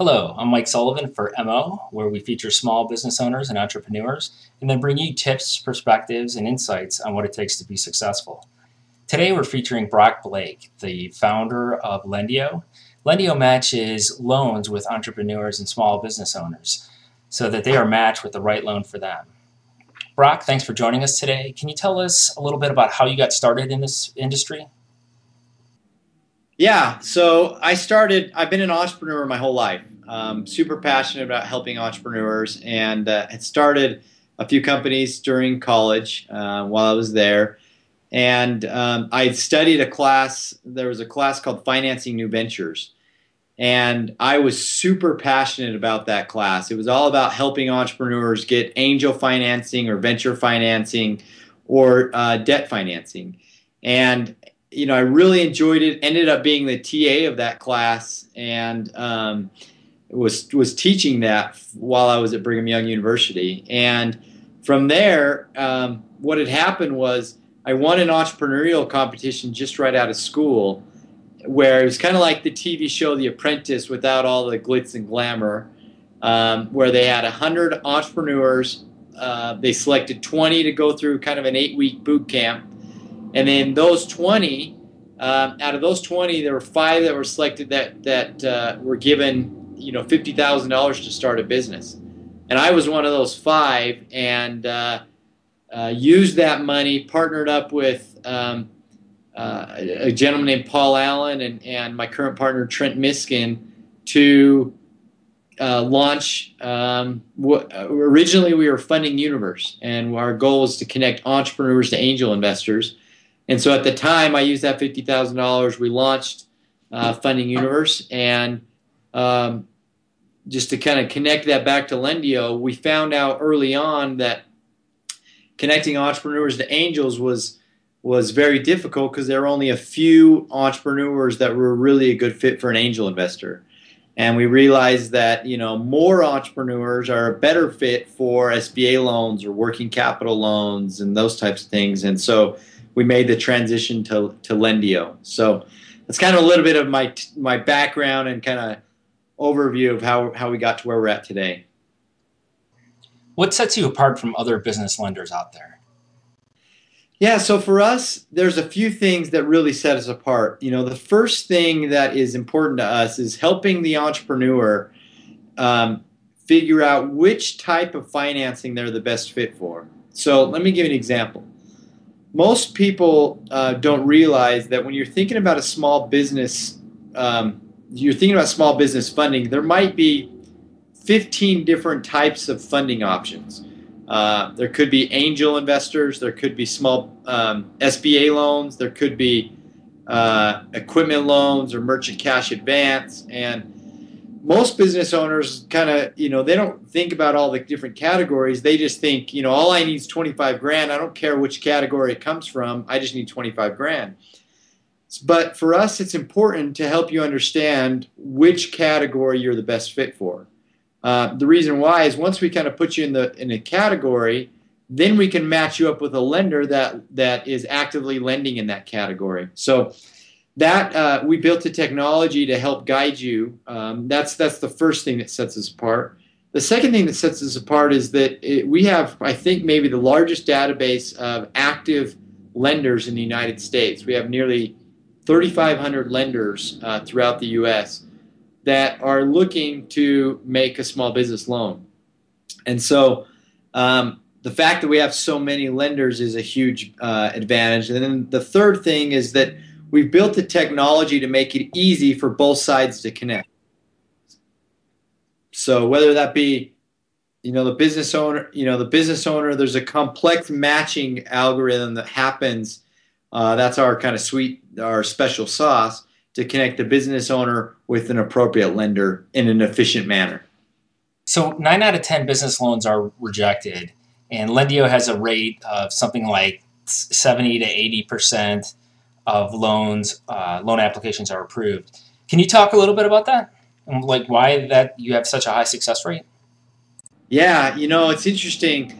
Hello, I'm Mike Sullivan for MO, where we feature small business owners and entrepreneurs and then bring you tips, perspectives, and insights on what it takes to be successful. Today we're featuring Brock Blake, the founder of Lendio. Lendio matches loans with entrepreneurs and small business owners so that they are matched with the right loan for them. Brock, thanks for joining us today. Can you tell us a little bit about how you got started in this industry? Yeah, so I started, I've been an entrepreneur my whole life. Um, super passionate about helping entrepreneurs and uh, had started a few companies during college uh, while I was there. And um, I studied a class, there was a class called Financing New Ventures. And I was super passionate about that class. It was all about helping entrepreneurs get angel financing or venture financing or uh, debt financing. And you know, I really enjoyed it. Ended up being the TA of that class, and um, was was teaching that while I was at Brigham Young University. And from there, um, what had happened was I won an entrepreneurial competition just right out of school, where it was kind of like the TV show The Apprentice without all the glitz and glamour, um, where they had hundred entrepreneurs. Uh, they selected 20 to go through kind of an eight-week boot camp and then those 20, um, out of those 20, there were five that were selected that that uh, were given, you know, fifty thousand dollars to start a business, and I was one of those five, and uh, uh, used that money, partnered up with um, uh, a gentleman named Paul Allen and and my current partner Trent Miskin to uh, launch. Um, originally, we were funding Universe, and our goal was to connect entrepreneurs to angel investors. And so at the time, I used that fifty thousand dollars. We launched uh, Funding Universe, and um, just to kind of connect that back to Lendio, we found out early on that connecting entrepreneurs to angels was was very difficult because there were only a few entrepreneurs that were really a good fit for an angel investor. And we realized that you know more entrepreneurs are a better fit for SBA loans or working capital loans and those types of things. And so we made the transition to to Lendio. So that's kind of a little bit of my my background and kind of overview of how how we got to where we're at today. What sets you apart from other business lenders out there? Yeah, so for us, there's a few things that really set us apart. You know, the first thing that is important to us is helping the entrepreneur um, figure out which type of financing they're the best fit for. So let me give you an example most people uh, don't realize that when you're thinking about a small business, um, you're thinking about small business funding, there might be 15 different types of funding options. Uh, there could be angel investors, there could be small um, SBA loans, there could be uh, equipment loans or merchant cash advance, and most business owners kind of you know they don't think about all the different categories they just think you know all i need is 25 grand i don't care which category it comes from i just need 25 grand but for us it's important to help you understand which category you're the best fit for uh, the reason why is once we kind of put you in the in a category then we can match you up with a lender that that is actively lending in that category so that uh, we built a technology to help guide you. Um, that's that's the first thing that sets us apart. The second thing that sets us apart is that it, we have, I think, maybe the largest database of active lenders in the United States. We have nearly 3,500 lenders uh, throughout the U.S. that are looking to make a small business loan, and so. Um, the fact that we have so many lenders is a huge uh, advantage. And then the third thing is that we've built the technology to make it easy for both sides to connect. So whether that be you know the business owner you know the business owner there's a complex matching algorithm that happens uh, that's our kind of sweet our special sauce to connect the business owner with an appropriate lender in an efficient manner so 9 out of 10 business loans are rejected and lendio has a rate of something like 70 to 80 percent of loans, uh, loan applications are approved. Can you talk a little bit about that? And like why that you have such a high success rate? Yeah, you know, it's interesting.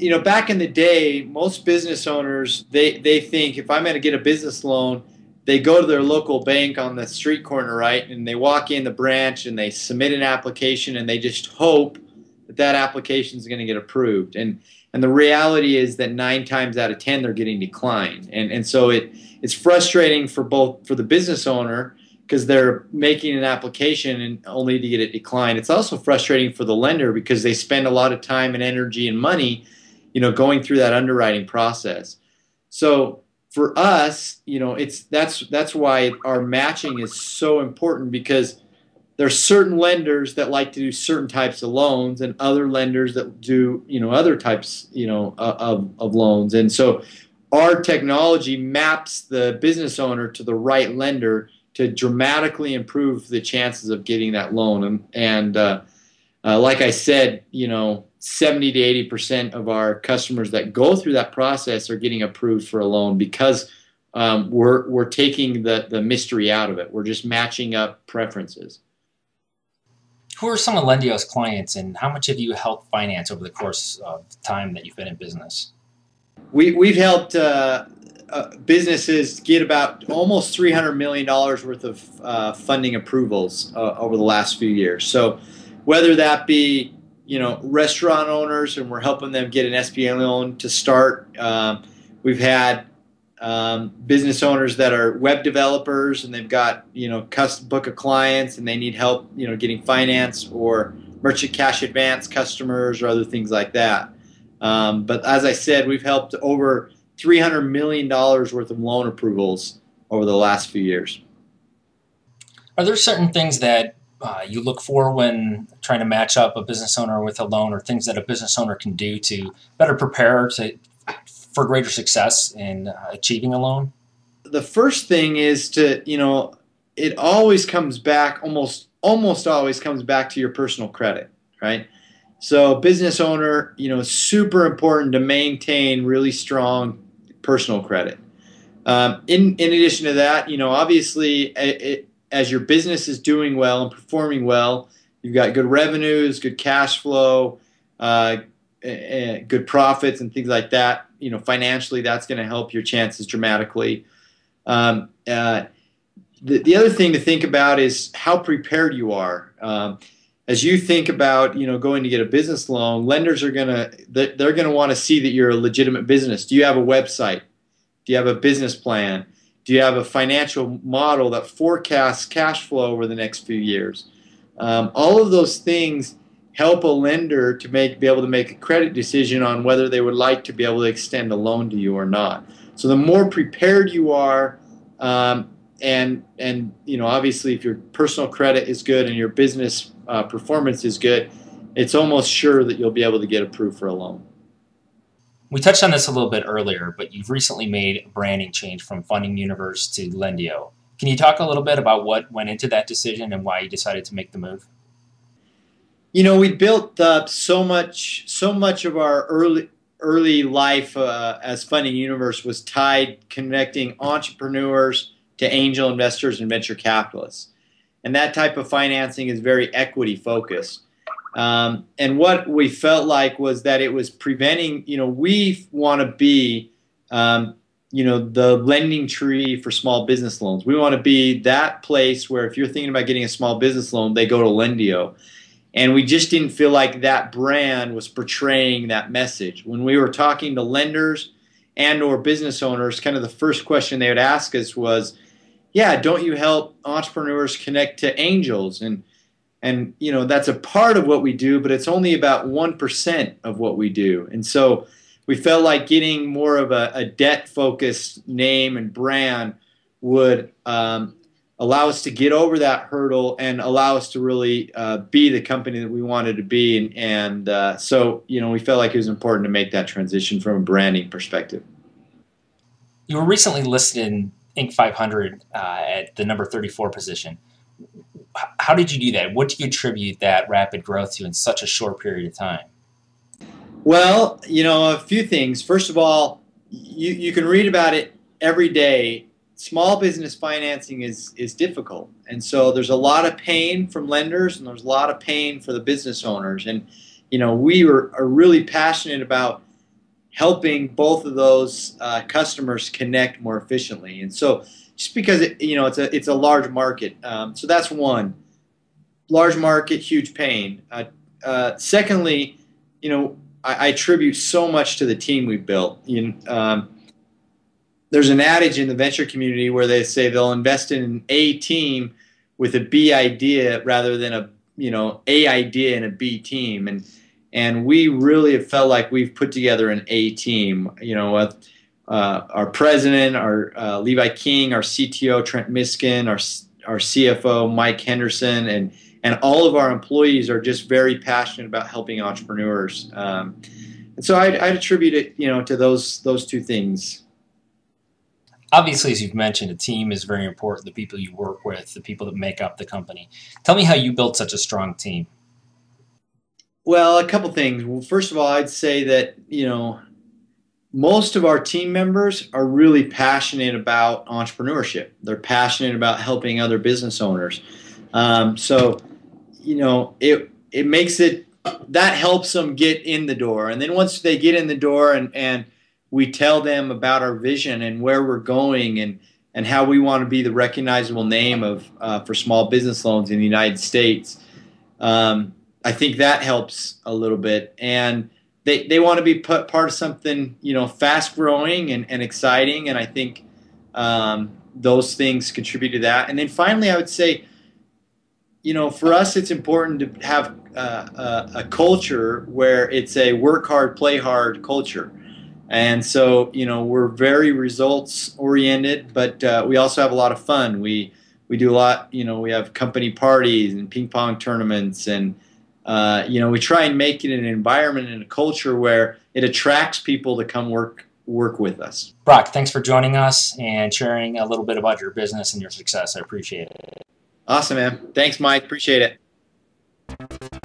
You know, back in the day, most business owners they they think if I'm going to get a business loan, they go to their local bank on the street corner, right? And they walk in the branch and they submit an application and they just hope that that application is going to get approved. And and the reality is that nine times out of ten they're getting declined. And and so it it's frustrating for both for the business owner because they're making an application and only to get it declined. It's also frustrating for the lender because they spend a lot of time and energy and money, you know, going through that underwriting process. So for us, you know, it's that's that's why our matching is so important because there are certain lenders that like to do certain types of loans and other lenders that do you know other types you know of, of loans and so our technology maps the business owner to the right lender to dramatically improve the chances of getting that loan and, and uh, uh, like i said you know 70 to 80 percent of our customers that go through that process are getting approved for a loan because um, we're we're taking the the mystery out of it. We're just matching up preferences. Who are some of Lendio's clients, and how much have you helped finance over the course of time that you've been in business? We we've helped. Uh, uh, businesses get about almost $300 million worth of uh, funding approvals uh, over the last few years. So, whether that be you know restaurant owners, and we're helping them get an SBA loan to start. Um, we've had um, business owners that are web developers, and they've got you know custom book of clients, and they need help you know getting finance or merchant cash advance customers or other things like that. Um, but as I said, we've helped over $300 million worth of loan approvals over the last few years. Are there certain things that uh, you look for when trying to match up a business owner with a loan or things that a business owner can do to better prepare to, for greater success in uh, achieving a loan? The first thing is to, you know, it always comes back almost almost always comes back to your personal credit, right? So business owner, you know, super important to maintain really strong personal credit. Um, in in addition to that, you know, obviously it, as your business is doing well and performing well, you've got good revenues, good cash flow, uh, good profits, and things like that. You know, financially, that's going to help your chances dramatically. Um, uh, the, the other thing to think about is how prepared you are. Um, as you think about you know going to get a business loan, lenders are gonna they're going to want to see that you're a legitimate business. Do you have a website? Do you have a business plan? Do you have a financial model that forecasts cash flow over the next few years? Um, all of those things help a lender to make be able to make a credit decision on whether they would like to be able to extend a loan to you or not. So the more prepared you are, um, and and you know obviously if your personal credit is good and your business uh, performance is good, it's almost sure that you'll be able to get approved for a loan. We touched on this a little bit earlier, but you've recently made a branding change from Funding Universe to Lendio. Can you talk a little bit about what went into that decision and why you decided to make the move? You know, we built up so much, so much of our early early life uh, as Funding Universe was tied connecting entrepreneurs to angel investors and venture capitalists, and that type of financing is very equity focused. Um, and what we felt like was that it was preventing, you know, we want to be, um, you know, the LendingTree for small business loans. We want to be that place where if you're thinking about getting a small business loan, they go to Lendio. And we just didn't feel like that brand was portraying that message. When we were talking to lenders and or business owners, kind of the first question they would ask us was, yeah, don't you help entrepreneurs connect to angels? And and you know that's a part of what we do but it's only about 1% of what we do. And so we felt like getting more of a, a debt focused name and brand would um, allow us to get over that hurdle and allow us to really uh, be the company that we wanted to be. And, and uh, so you know we felt like it was important to make that transition from a branding perspective. You were recently listed in inc 500 uh, at the number 34 position how did you do that? What do you attribute that rapid growth to in such a short period of time? Well, you know, a few things. First of all, you, you can read about it every day. Small business financing is, is difficult. And so there's a lot of pain from lenders and there's a lot of pain for the business owners. And, you know, we were, are really passionate about helping both of those uh, customers connect more efficiently. And so just because it, you know it's a it's a large market. Um, so that's one large market, huge pain. Uh, uh, secondly, you know I, I, attribute so much to the team we built. You um, there's an adage in the venture community where they say they'll invest in A team with a B idea rather than a you know A idea and a B team and and we really have felt like we've put together an A team. You know, with uh, our president, our uh, Levi King, our CTO Trent Miskin, our our CFO Mike Henderson, and and all of our employees are just very passionate about helping entrepreneurs. Um, and so I'd, I'd attribute it, you know, to those those two things obviously, as you've mentioned, a team is very important. The people you work with, the people that make up the company. Tell me how you built such a strong team. Well, a couple things. Well, first of all, I'd say that you know most of our team members are really passionate about entrepreneurship. They're passionate about helping other business owners. Um, so, you know, it it makes it that helps them get in the door, and then once they get in the door and and we tell them about our vision and where we're going and and how we want to be the recognizable name of uh, for small business loans in the United States. Um, I think that helps a little bit, and they, they want to be put part of something you know fast growing and, and exciting, and I think um, those things contribute to that. And then finally, I would say, you know, for us, it's important to have uh, a, culture where it's a work hard, play hard culture. And so, you know, we're very results oriented, but uh, we also have a lot of fun. We we do a lot. You know, we have company parties and ping pong tournaments, and uh, you know, we try and make it an environment and a culture where it attracts people to come work work with us. Brock, thanks for joining us and sharing a little bit about your business and your success. I appreciate it. Awesome, man. Thanks, Mike. Appreciate it.